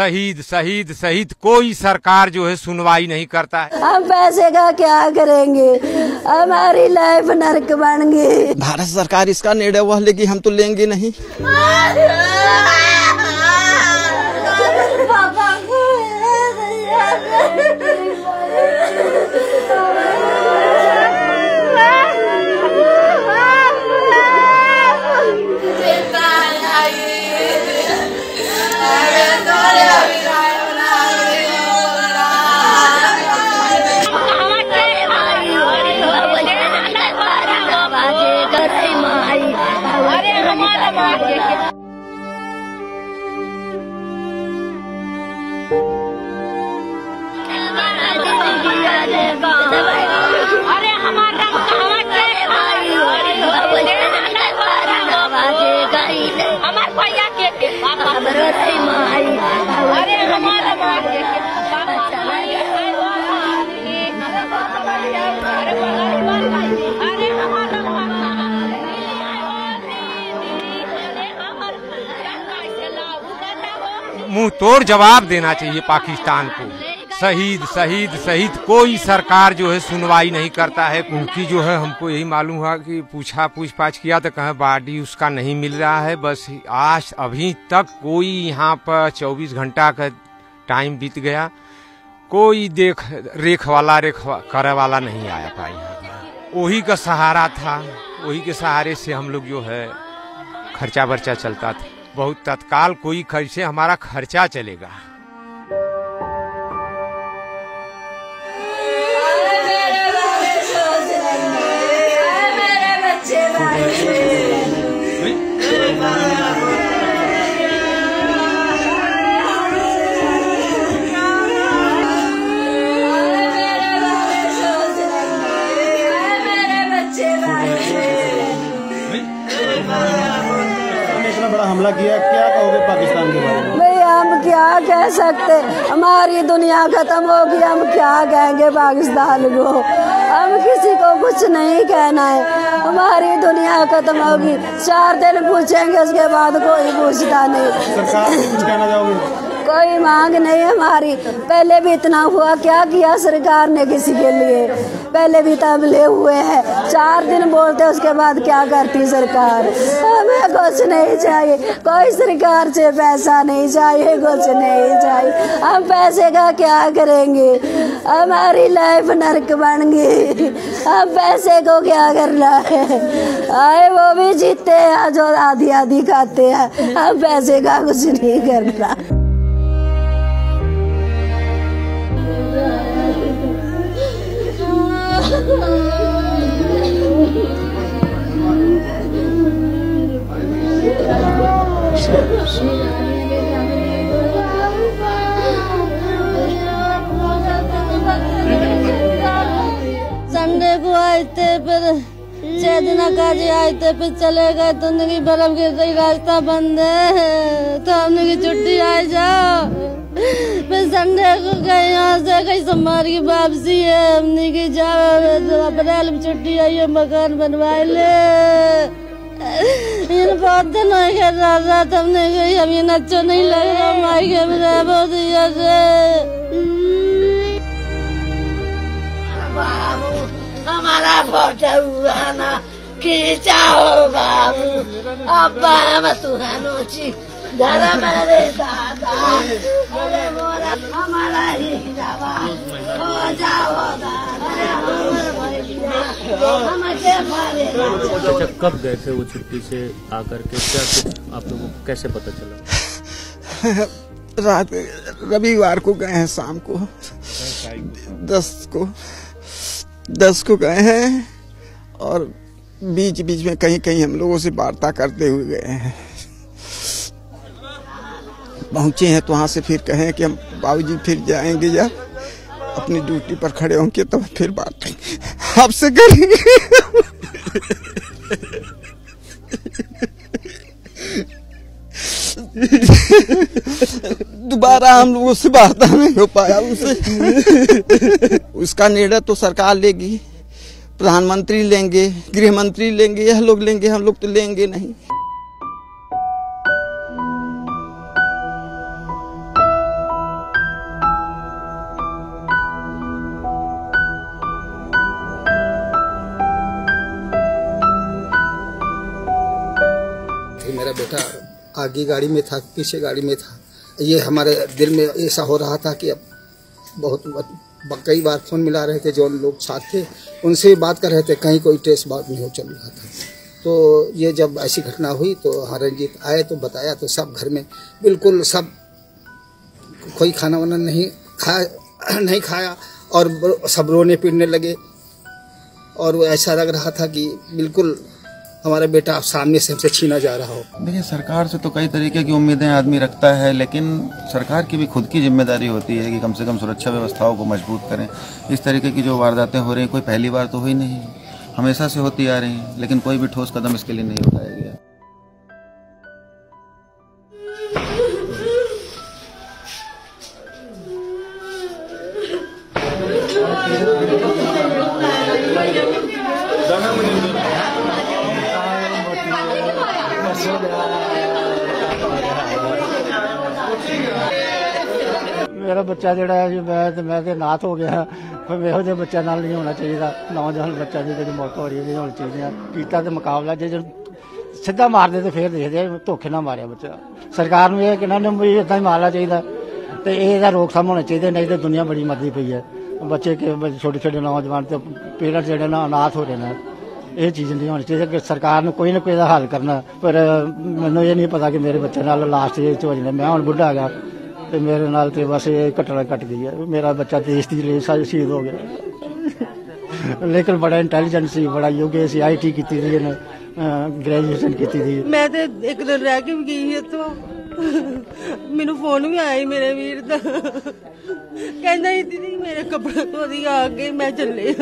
शहीद शहीद शहीद कोई सरकार जो है सुनवाई नहीं करता है। हम पैसे का क्या करेंगे? हमारी लाइफ नरक बन गई। भारत सरकार इसका निर्णय वह लेगी हम तो लेंगे नहीं। अरे हमारा मुँह तोड़ जवाब देना चाहिए पाकिस्तान को। शहीद शहीद शहीद, कोई सरकार जो है सुनवाई नहीं करता है। उनकी जो है हमको यही मालूम हुआ कि पूछा पूछ पाछ किया तो कहे बॉडी उसका नहीं मिल रहा है। बस आज, अभी तक कोई यहाँ पर 24 घंटा का टाइम बीत गया। कोई देख, रेख वाला, रेख करे वाला नहीं आया पाई वही का सहारा था, वही के सहारे से हम लोग जो है खर्चा बर्चा चलता था। बहुत तत्काल कोई कैसे हमारा खर्चा चलेगा। बड़ा हमला किया, क्या कहोगे पाकिस्तान भाई, हम क्या कह सकते? हमारी दुनिया खत्म होगी, हम क्या कहेंगे पाकिस्तान को? हम किसी को कुछ नहीं कहना है। हमारी दुनिया खत्म होगी। चार दिन पूछेंगे, उसके बाद कोई पूछता नहीं। सरकार कुछ कहना चाहोगे? कोई मांग नहीं हमारी। पहले भी इतना हुआ, क्या किया सरकार ने किसी के लिए? पहले भी तबले हुए हैं। चार दिन बोलते, उसके बाद क्या करती सरकार? हमें कुछ नहीं चाहिए। कोई सरकार से पैसा नहीं चाहिए, कुछ नहीं चाहिए। हम पैसे का क्या करेंगे? हमारी लाइफ नरक बन गई। हम पैसे को क्या करना है? आए, वो भी जीते हैं, जो आधी आधी खाते हैं। हम पैसे का कुछ नहीं करना संडे को आए थे, फिर छह दिन का जी आए थे, फिर चले गए तो उनकी बर्फ़ गिर रही रास्ता बंद है तो हमने की छुट्टी आ जाओ। फिर संडे को गए यहाँ से कहीं सोमवार की वापसी है। हमने की तो अप्रैल में छुट्टी आई है, मकान बनवाए ले। इन बहुत दिन हो गए रात रात हमने गई हम ये अच्छा नहीं लग। रहा माई के मेरा बहुत हमारा फ़ोटो हुआ ना खींचा बाबू। हम सुहानो छी घर मेरे दादा अरे मोरा हमारा ही जावा हो जाओ दादा हमर भैया हम के मारे। अच्छा कब गए थे वो छुट्टी से आकर के? क्या कुछ आप लोगों को कैसे पता चला? रात रविवार को गए हैं शाम को। दस को दस को गए हैं और बीच बीच में कहीं कहीं हम लोगों से वार्ता करते हुए गए हैं। पहुँचे हैं तो वहाँ से फिर कहें कि हम बाबूजी फिर जाएँगे या अपनी ड्यूटी पर खड़े होंगे तब तो फिर बात आपसे करेंगे। दोबारा हम लोगों से वार्ता नहीं हो पाया उनसे। उसका निर्णय तो सरकार लेगी। प्रधानमंत्री लेंगे गृह मंत्री लेंगे, यह लोग लेंगे, हम लोग तो लेंगे नहीं। आगे गाड़ी में था, पीछे गाड़ी में था। ये हमारे दिल में ऐसा हो रहा था कि अब बहुत कई बार फ़ोन मिला रहे थे, जो लोग साथ थे, उनसे भी बात कर रहे थे, कहीं कोई टेस्ट बात नहीं हो चल रहा था। तो ये जब ऐसी घटना हुई तो हाँ रंजीत आए तो बताया तो सब घर में बिल्कुल सब कोई खाना वाना नहीं खाया नहीं खाया, और सब रोने पीटने लगे। और वो ऐसा लग रहा था कि बिल्कुल हमारा बेटा अब सामने से हमसे छीना जा रहा हो। देखिए सरकार से तो कई तरीके की उम्मीदें आदमी रखता है लेकिन सरकार की भी खुद की ज़िम्मेदारी होती है कि कम से कम सुरक्षा व्यवस्थाओं को मज़बूत करें। इस तरीके की जो वारदातें हो रही हैं कोई पहली बार तो हुई नहीं। हमेशा से होती आ रही हैं लेकिन कोई भी ठोस कदम इसके लिए नहीं उठाया गया। ਮੇਰਾ ਬੱਚਾ ਜਿਹੜਾ ਹੈ ਜੀ, ਮੈਂ ਤੇ ਮੈਂ ਤੇ ਨਾਥ ਹੋ ਗਿਆ। ਪਰ ਇਹੋ ਜਿਹੇ ਬੱਚਿਆਂ ਨਾਲ ਨਹੀਂ ਹੋਣਾ ਚਾਹੀਦਾ। ਨੌਜਵਾਨ ਬੱਚਾ ਦੀ ਜਿਹੜੀ ਮੌਤ ਹੋ ਰਹੀ ਹੈ ਹੋਣੀ ਚਾਹੀਦੀ ਹੈ ਕੀਤਾ ਤੇ ਮੁਕਾਬਲਾ, ਜੇ ਜੇ ਸਿੱਧਾ ਮਾਰਦੇ ਤੇ ਫੇਰ ਦੇਖਦੇ ਧੋਖੇ ਨਾਲ ਮਾਰਿਆ ਬੱਚਾ। ਸਰਕਾਰ ਨੂੰ ਇਹ ਕਿਹਨਾਂ ਨੇ ਵੀ ਇਦਾਂ ਹੀ ਮਾਰਨਾ ਚਾਹੀਦਾ। ਤੇ ਇਹਦਾ ਰੋਕਥਾਮ ਹੋਣਾ ਚਾਹੀਦਾ, ਨਹੀਂ ਤੇ ਦੁਨੀਆ ਬੜੀ ਮਰਦੀ ਪਈ ਹੈ। ਬੱਚੇ ਕਿ ਛੋਟੇ ਛੋਟੇ ਨੌਜਵਾਨ ਤੇ ਪੇਰੈਂਟਸ ਜਿਹੜੇ ਨਾ ਅਨਾਥ ਹੋ ਰਹੇ ਨੇ। ਇਹ ਚੀਜ਼ ਨਹੀਂ ਹੋਣੀ ਚਾਹੀਦੀ ਕਿ ਸਰਕਾਰ ਨੂੰ ਕੋਈ ਨਾ ਕੋਈ ਦਾ ਹੱਲ ਕਰਨਾ। ਪਰ ਮੈਨੂੰ ਇਹ ਨਹੀਂ ਪਤਾ ਕਿ ਮੇਰੇ ਬੱਚੇ ਨਾਲ ਲਾਸਟ ਇਹ ਹੋ ਜਾਣਾ ਮੈਂ ਹੁਣ ਬੁੱਢਾ ਹੈਗਾ ਤੇ ਮੇਰੇ ਨਾਲ ਤੇ ਬਸ ਇਹ ਘਟਨਾ ਘਟ ਗਈ ਹੈ। ਮੇਰਾ ਬੱਚਾ ਦੇਸ਼ ਦੀ ਲਈ ਸ਼ਾ- ਸ਼ਹੀਦ ਹੋ ਗਿਆ। ਲੇਕਿਨ ਬੜਾ ਇੰਟੈਲੀਜੈਂਟ ਸੀ, ਬੜਾ ਯੋਗੇ ਸੀ ਆਈਟੀ ਕੀਤੀ ਦੀ ਇਹਨੇ ਗ੍ਰੈਜੂਏਸ਼ਨ ਕੀਤੀ ਸੀ ਮੈਂ ਤੇ ਇੱਕ ਦਿਨ ਰਹਿ ਕੇ ਵੀ ਗਈ ਇੱਥੋਂ। ਮੈਨੂੰ ਫੋਨ ਵੀ ਆਇਆ ਮੇਰੇ ਵੀਰ ਦਾ। ਕਹਿੰਦਾ ਦੀਦੀ, ਮੇਰੇ ਕੱਪੜੇ ਧੋ ਦੀ ਆ ਕੇ ਮੈਂ ਚੱਲੇ